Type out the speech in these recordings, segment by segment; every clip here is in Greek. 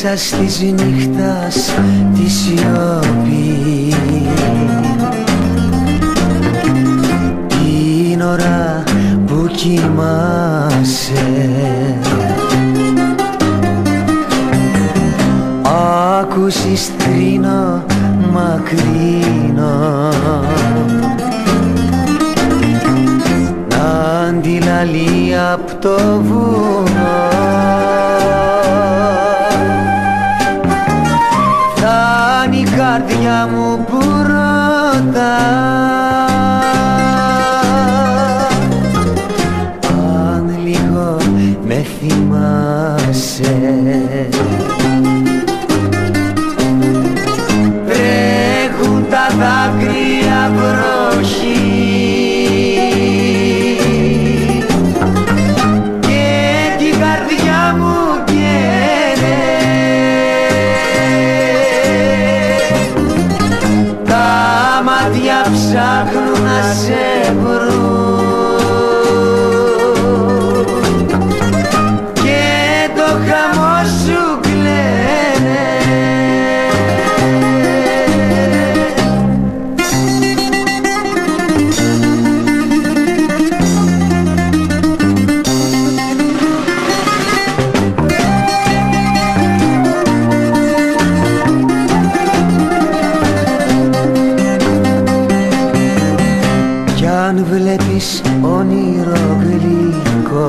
Μέσα στις νύχτας της σιωπής κοιμάσαι Άκουσες τρίνο μακρινό Να αντιλαλεί απ' το βουνό. Φτάνει η καρδιά μου που ρωτάς θυμάσαι. Τρέχουν τα δάκρυα βροχή. Και την καρδιά μου καίνε τα μάτια ψάχνουν να σε βρουν αν βλέπεις όνειρο γλυκό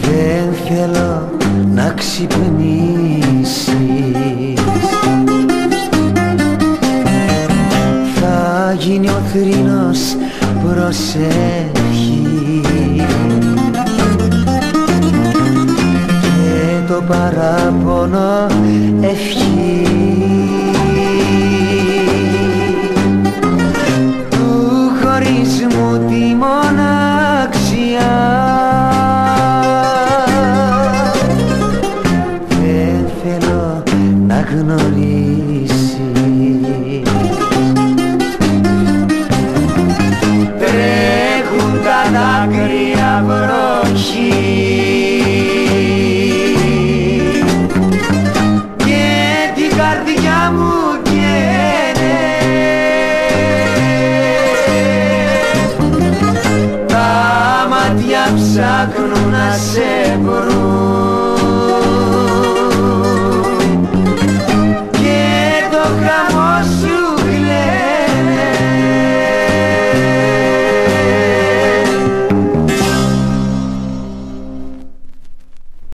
Δεν θέλω να ξυπνήσεις. Θα γίνει ο θρήνος προσέχει. Και το παράπονο ευχή χωρισμού τη μοναξιά. Δεν θέλω να γνωρίσεις. Τρέχουν τα δάκρυα βροχή. Και την καρδιά μου τα μάτια ψάχνουν να σε βρουν